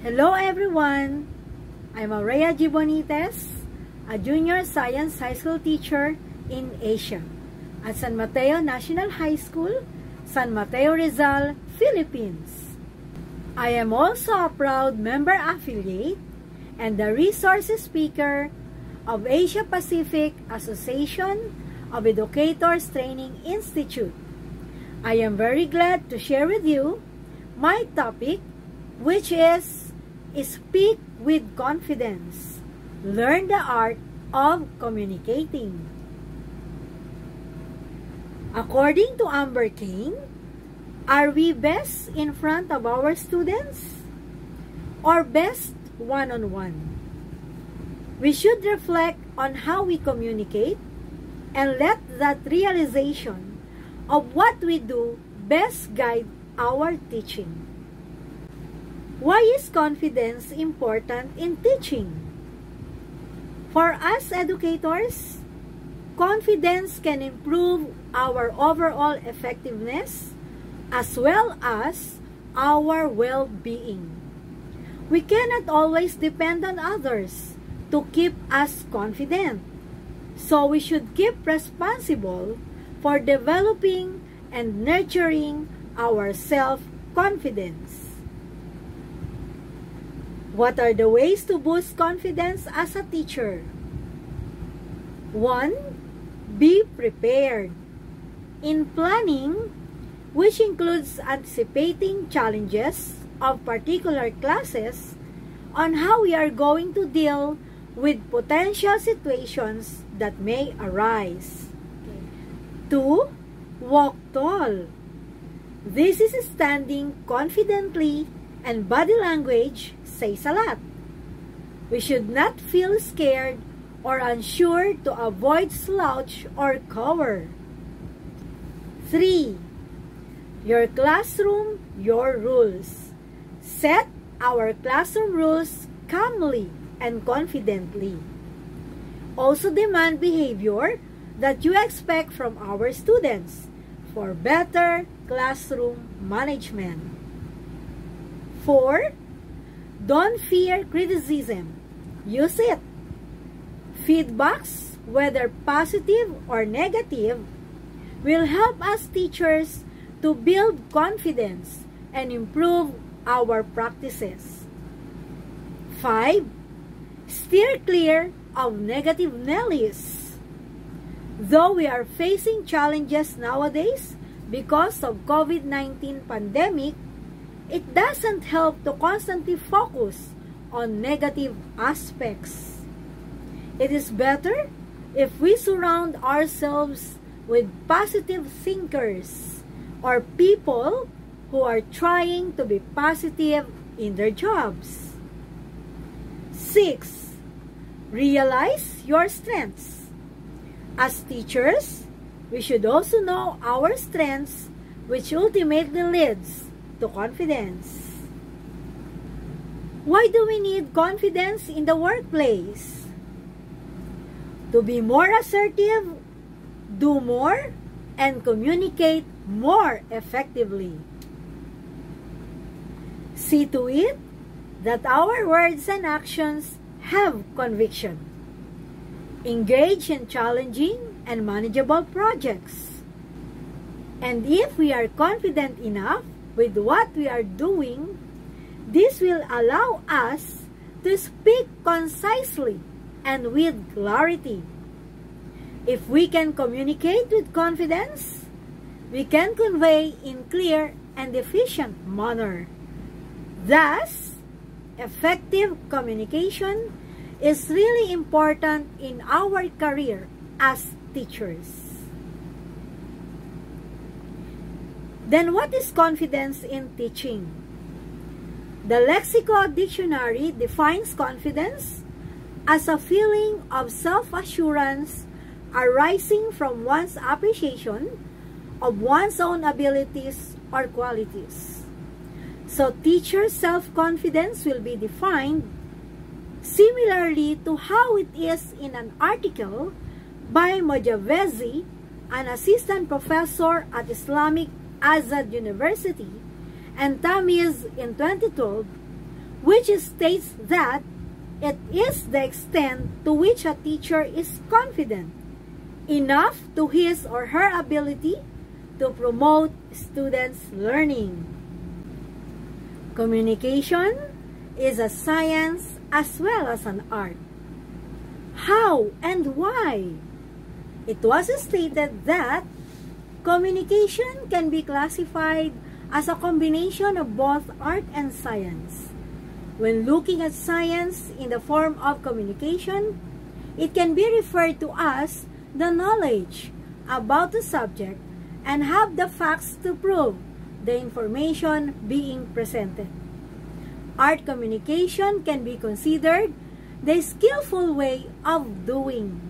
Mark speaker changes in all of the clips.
Speaker 1: Hello everyone! I'm Aurea Gibonites, a junior science high school teacher in Asia at San Mateo National High School, San Mateo Rizal, Philippines. I am also a proud member affiliate and the resources speaker of Asia Pacific Association of Educators Training Institute. I am very glad to share with you my topic which is Speak with Confidence. Learn the art of communicating. According to Amber King, are we best in front of our students or best one-on-one? -on -one? We should reflect on how we communicate and let that realization of what we do best guide our teaching. Why is confidence important in teaching? For us educators, confidence can improve our overall effectiveness as well as our well-being. We cannot always depend on others to keep us confident. So we should keep responsible for developing and nurturing our self-confidence. What are the ways to boost confidence as a teacher? 1. Be prepared. In planning, which includes anticipating challenges of particular classes on how we are going to deal with potential situations that may arise. 2. Walk tall. This is standing confidently and body language says a lot. We should not feel scared or unsure to avoid slouch or cower. 3. Your classroom, your rules. Set our classroom rules calmly and confidently. Also demand behavior that you expect from our students for better classroom management. 4. Don't fear criticism. Use it. Feedbacks, whether positive or negative, will help us teachers to build confidence and improve our practices. 5. Steer clear of negative Nellies. Though we are facing challenges nowadays because of COVID-19 pandemic, it doesn't help to constantly focus on negative aspects. It is better if we surround ourselves with positive thinkers or people who are trying to be positive in their jobs. 6. Realize your strengths. As teachers, we should also know our strengths which ultimately leads to confidence. Why do we need confidence in the workplace? To be more assertive, do more, and communicate more effectively. See to it that our words and actions have conviction. Engage in challenging and manageable projects. And if we are confident enough with what we are doing, this will allow us to speak concisely and with clarity. If we can communicate with confidence, we can convey in clear and efficient manner. Thus, effective communication is really important in our career as teachers. Then what is confidence in teaching? The Lexico Dictionary defines confidence as a feeling of self-assurance arising from one's appreciation of one's own abilities or qualities. So teacher self-confidence will be defined similarly to how it is in an article by Mojavezi, an assistant professor at Islamic Azad University, and Tamiz in 2012, which states that it is the extent to which a teacher is confident enough to his or her ability to promote students' learning. Communication is a science as well as an art. How and why? It was stated that communication can be classified as a combination of both art and science. When looking at science in the form of communication, it can be referred to as the knowledge about the subject and have the facts to prove the information being presented. Art communication can be considered the skillful way of doing.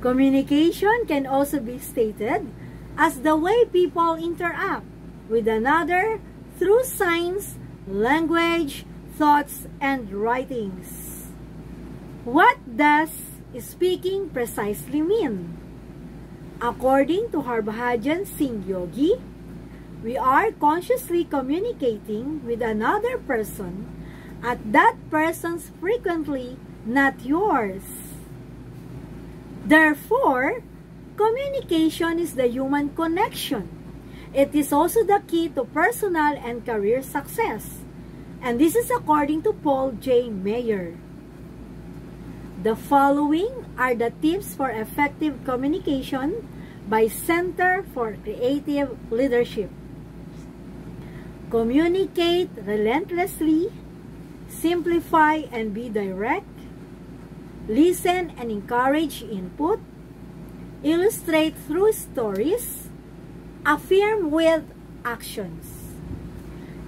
Speaker 1: Communication can also be stated as the way people interact with another through signs, language, thoughts, and writings. What does speaking precisely mean? According to Harbhajan Singh Yogi, we are consciously communicating with another person at that person's frequently not yours. Therefore, communication is the human connection. It is also the key to personal and career success. And this is according to Paul J. Meyer. The following are the tips for effective communication by Center for Creative Leadership. Communicate relentlessly, simplify and be direct, listen and encourage input, illustrate through stories, affirm with actions.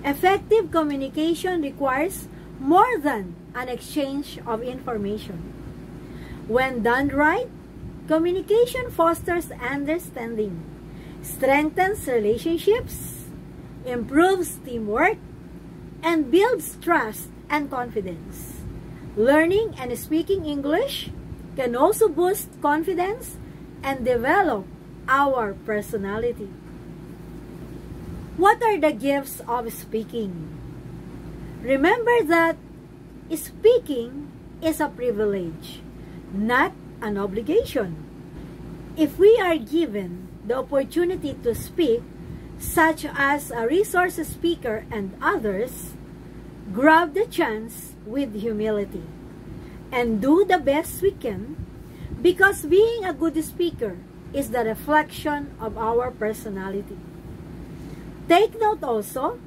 Speaker 1: Effective communication requires more than an exchange of information. When done right, communication fosters understanding, strengthens relationships, improves teamwork, and builds trust and confidence. Learning and speaking English can also boost confidence and develop our personality. What are the gifts of speaking? Remember that speaking is a privilege, not an obligation. If we are given the opportunity to speak, such as a resource speaker and others, grab the chance with humility and do the best we can because being a good speaker is the reflection of our personality. Take note also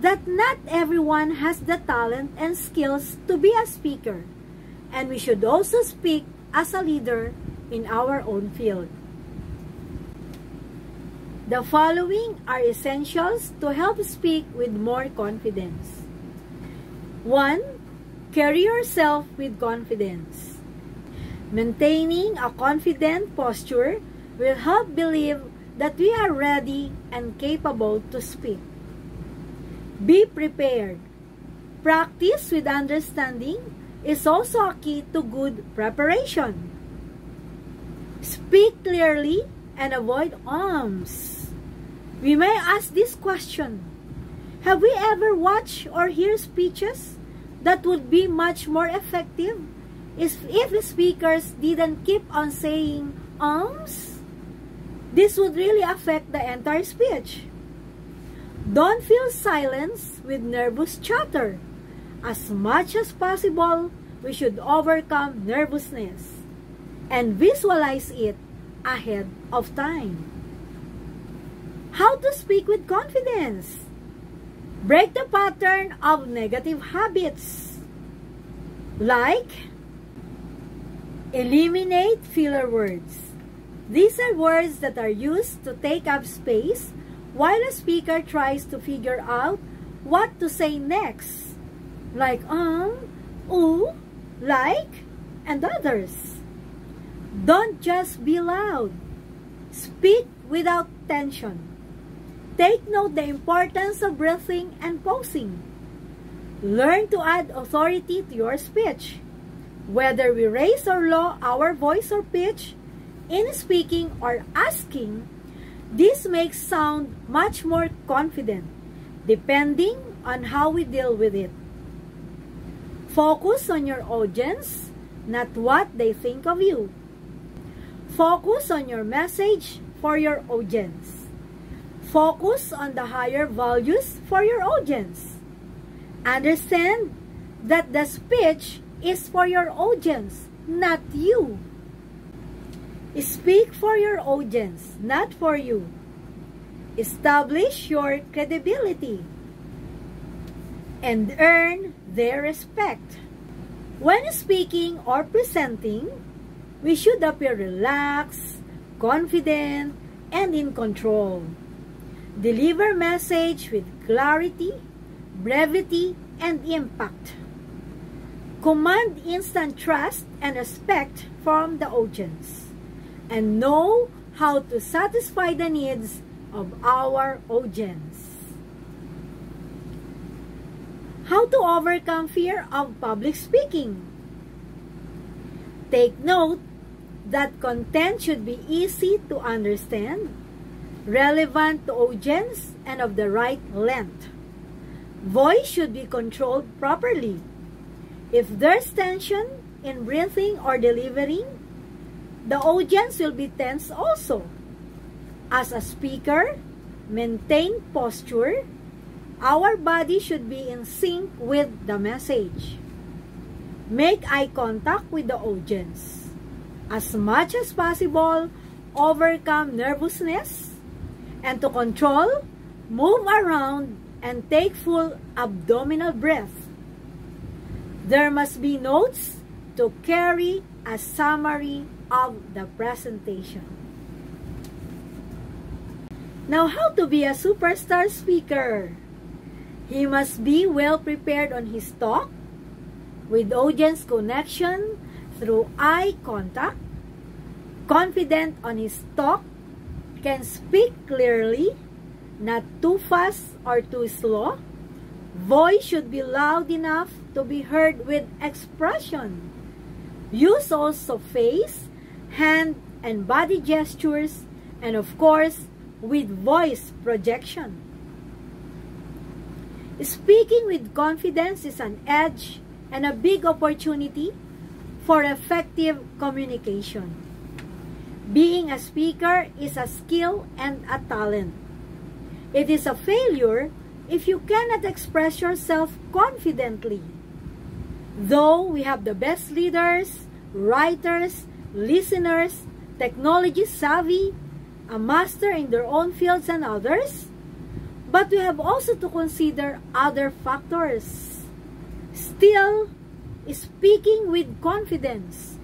Speaker 1: that not everyone has the talent and skills to be a speaker, and we should also speak as a leader in our own field. The following are essentials to help speak with more confidence. 1. Carry yourself with confidence. Maintaining a confident posture will help believe that we are ready and capable to speak. Be prepared. Practice with understanding is also a key to good preparation. Speak clearly and avoid ums. We may ask this question. Have we ever watched or hear speeches that would be much more effective if, if speakers didn't keep on saying ums? This would really affect the entire speech. Don't fill silence with nervous chatter. As much as possible, we should overcome nervousness and visualize it ahead of time. How to speak with confidence? Break the pattern of negative habits. Like, eliminate filler words. These are words that are used to take up space while a speaker tries to figure out what to say next, like um, ooh, like, and others. Don't just be loud. Speak without tension. Take note the importance of breathing and pausing. Learn to add authority to your speech. Whether we raise or lower our voice or pitch, in speaking or asking, this makes sound much more confident, depending on how we deal with it. Focus on your audience, not what they think of you. Focus on your message for your audience. Focus on the higher values for your audience. Understand that the speech is for your audience, not you. Speak for your audience, not for you. Establish your credibility and earn their respect. When speaking or presenting, we should appear relaxed, confident, and in control. Deliver message with clarity, brevity, and impact. Command instant trust and respect from the audience. And know how to satisfy the needs of our audience. How to overcome fear of public speaking. Take note that content should be easy to understand, relevant to audience, and of the right length. Voice should be controlled properly. If there's tension in breathing or delivering, the audience will be tense also. As a speaker, maintain posture, our body should be in sync with the message. Make eye contact with the audience. As much as possible, overcome nervousness and to control, move around and take full abdominal breath. There must be notes to carry a summary of the presentation. Now, how to be a superstar speaker? He must be well prepared on his talk, with audience connection through eye contact, confident on his talk, can speak clearly, not too fast or too slow. Voice should be loud enough to be heard with expression. Use also face, hand, and body gestures, and of course, with voice projection. Speaking with confidence is an edge and a big opportunity for effective communication. Being a speaker is a skill and a talent. It is a failure if you cannot express yourself confidently. Though we have the best leaders, writers, listeners, technology savvy, a master in their own fields and others, but we have also to consider other factors. Still, speaking with confidence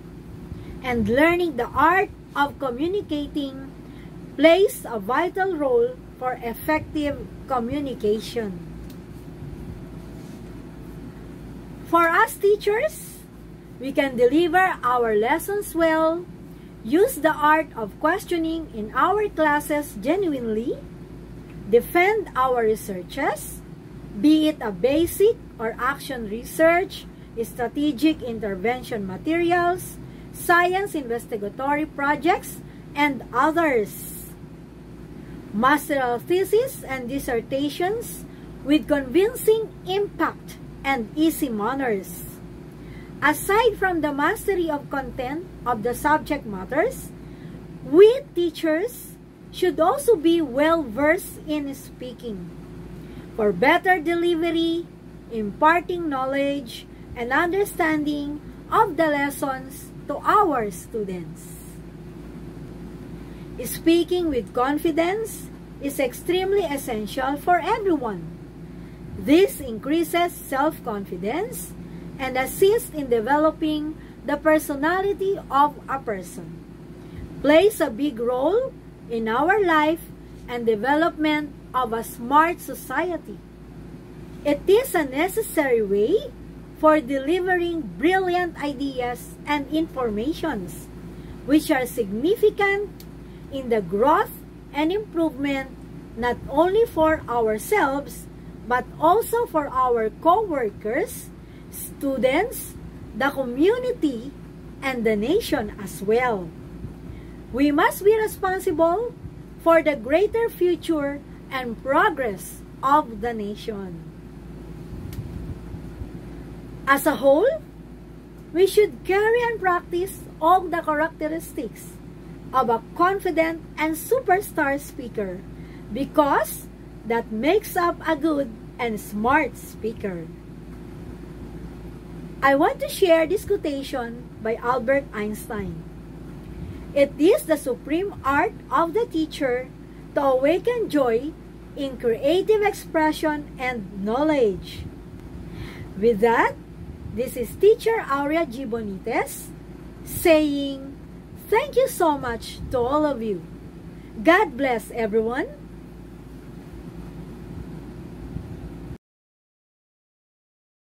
Speaker 1: and learning the art of communicating plays a vital role for effective communication. For us teachers, we can deliver our lessons well, use the art of questioning in our classes genuinely, defend our researches, be it a basic or action research, strategic intervention materials, science investigatory projects, and others. Masteral thesis and dissertations with convincing impact and easy manners. Aside from the mastery of content of the subject matters, we teachers should also be well versed in speaking. For better delivery, imparting knowledge, and understanding of the lessons to our students. Speaking with confidence is extremely essential for everyone. This increases self-confidence and assists in developing the personality of a person. Plays a big role in our life and development of a smart society. It is a necessary way for delivering brilliant ideas and informations which are significant in the growth and improvement not only for ourselves but also for our co-workers, students, the community, and the nation as well. We must be responsible for the greater future and progress of the nation. As a whole, we should carry and practice all the characteristics of a confident and superstar speaker because that makes up a good and smart speaker. I want to share this quotation by Albert Einstein. It is the supreme art of the teacher to awaken joy in creative expression and knowledge. With that, this is Teacher Aurea G. Bonitez saying thank you so much to all of you. God bless everyone.